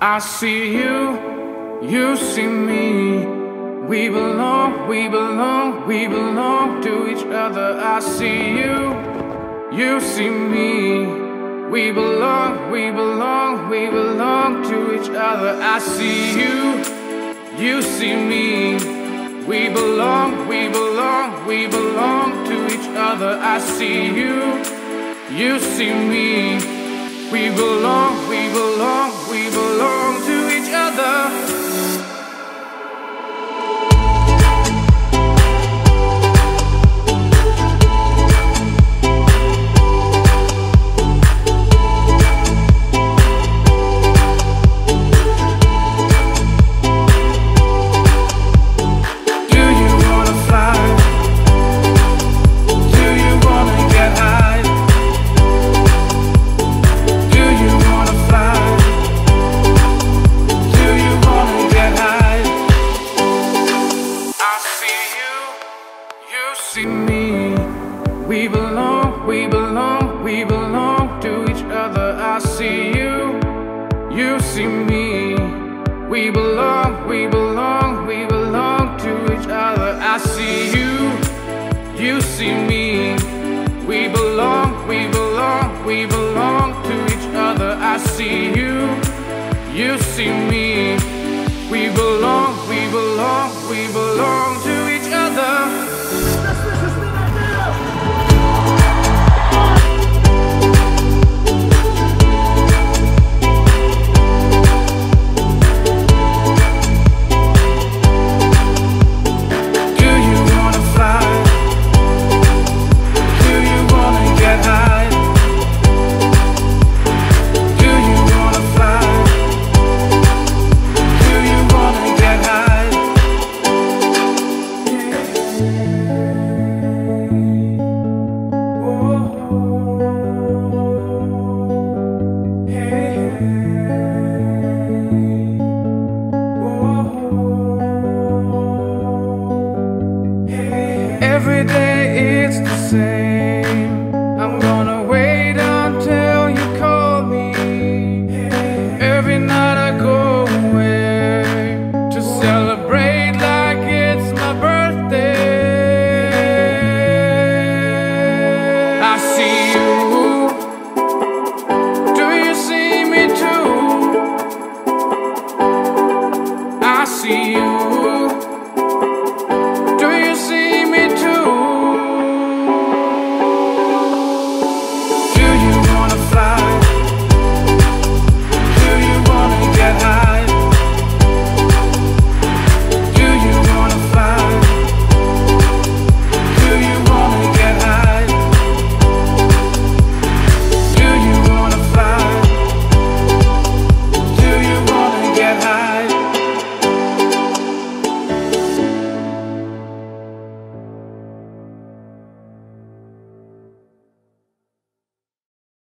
I see you, you see me. We belong, we belong, we belong to each other. I see you, you see me. We belong, we belong, we belong to each other. I see you, you see me. We belong, we belong, we belong to each other. I see you, you see me. We belong, we belong, we belong to each other. We belong, we belong to each other. I see you, you see me. We belong, we belong, we belong to each other. I see you, you see me. We belong, we belong, we belong to each other. I see you, you see me. We belong, we belong, we belong. say